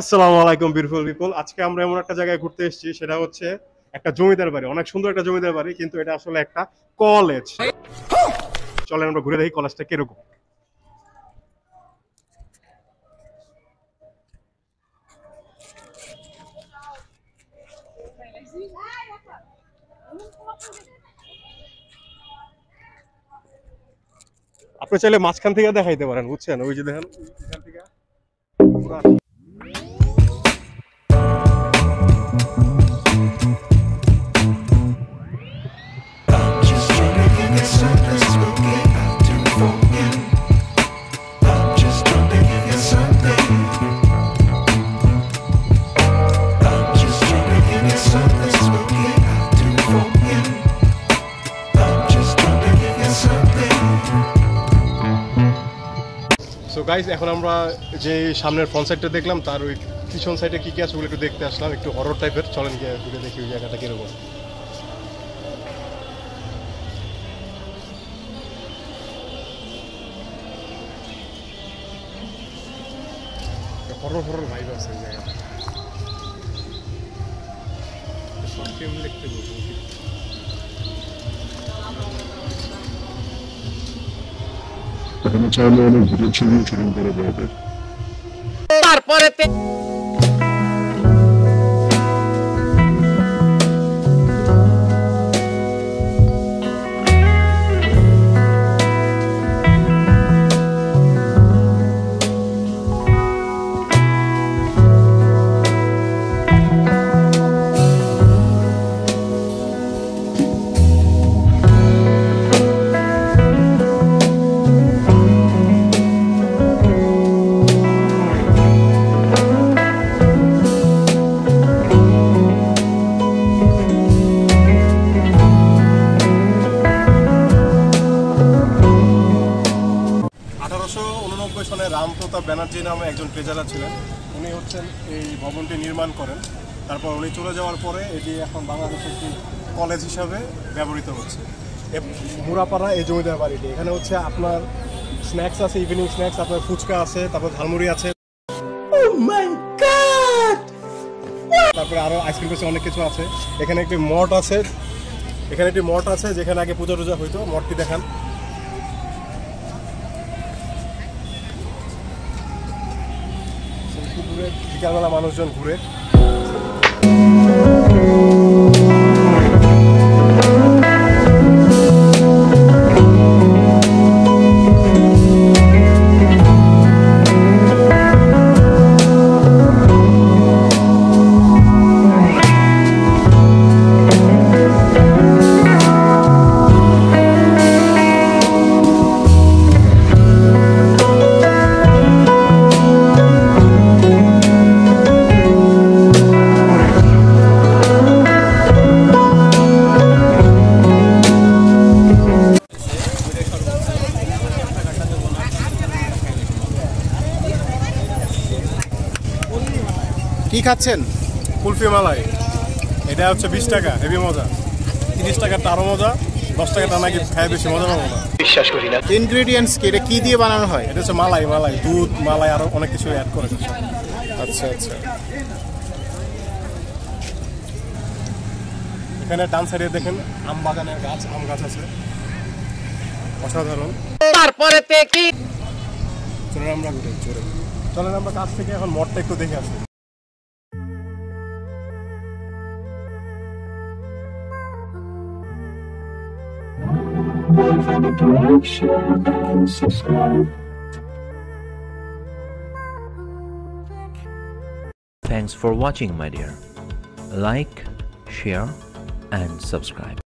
আসসালামু আলাইকুম beautiful people আজকে আমরা এমন একটা জায়গায় ঘুরতে এসেছি, সেটা হচ্ছে একটা জমিদার বাড়ি। অনেক সুন্দর একটা জমিদার বাড়ি, কিন্তু এটা আসলে একটা কলেজ চলেন আমরা ঘুরে দেখি কলেজটা কীরকম। আপনি চাইলে মাঝখান থেকে দেখাইতে পারেন, বুঝছেন? ওই যে দেখেন সো গাইজ এখন আমরা যে সামনের ফ্রন্ট সাইডটা দেখলাম, তার ওই পিছন সাইডে কী কী আছে ওগুলো একটু দেখতে আসলাম, একটু হরর টাইপের চলেন গিয়ে ঘুরে দেখি ওই জায়গাটা কীরকম। হরর হরর ভাইব আছে এই জায়গাটা। শর্ট ফিল্ম লিখতে বলব। এখানে চাইলে অনেক ভিডিও ছবি শুটিং করা যাবে আঠারোশো উননব্বই সনে রামপ্রতাপ ব্যানার্জি নামে একজন ট্রেজারার ছিলেন। উনি হচ্ছেন এই ভবনটি নির্মাণ করেন। তারপর উনি চলে যাওয়ার পরে এটি এখন বাংলাদেশের একটি কলেজ হিসাবে ব্যবহৃত হচ্ছে। মুরাপাড়া এই জমিদার বাড়িটি। এখানে হচ্ছে আপনার স্ন্যাক্স আছে ইভিনিং স্ন্যাক্স আপনার ফুচকা আছে তারপর ঝালমুড়ি আছে। তারপরে আরও আইসক্রিম আছে অনেক কিছু আছে। এখানে একটি মঠ আছে। এখানে একটি মঠ আছে যেখানে আগে পূজা টুজা হইতো। মঠটি দেখান। ঘুরে বিকালবেলা মানুষজন ঘুরে। কি খাচ্ছেন? কুলফি মালাই। এটা হচ্ছে বিশ টাকা হেভি মজা। তিরিশ টাকাটা তারও মজা দশ টাকা টাকাটা নাকি খায় বেশি মজা পাবো না। ইনগ্রেডিয়েন্টস কি? এটা কি দিয়ে বানানো হয়? এটা হচ্ছে মালাই মালাই। দুধ মালাই আরও অনেক কিছু অ্যাড করে আচ্ছা আচ্ছা। এখানে ডান সাইডে দেখেন আম বাগানের গাছ আম গাছ আছে। অসাধারণ। তারপরে কি চলেন আমরা ঘুরে চলেন আমরা কাছ থেকে এখন মঠটা একটু দেখে আসি। Thanks for watching, my dear. Like, share, and subscribe.